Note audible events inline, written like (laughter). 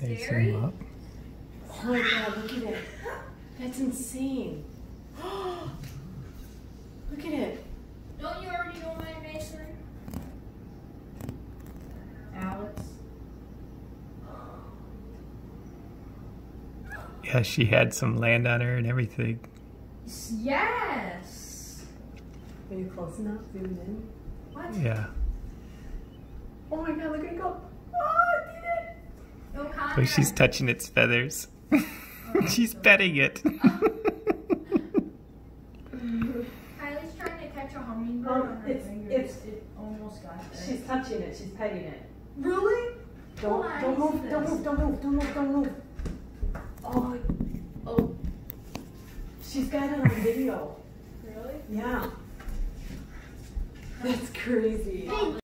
That looks They scary. zoom up. Oh my god, look at it. That's insane. (gasps) look at it. Don't you already know my masonry? Alex. Yeah, she had some land on her and everything. Yes. Are you close enough? Zoom in. What? Yeah. Oh my god, look at it go. Oh, I did it. No Oh, she's touching its feathers. (laughs) she's petting it. Kiley's trying to catch a hummingbird Oh, on her it's- fingers. it's- it almost got there. She's touching it. She's petting it. really? Don't, oh Why don't is move, don't move, don't move, don't move, don't move. Oh, oh. She's got it on video. Really? Yeah. That's crazy.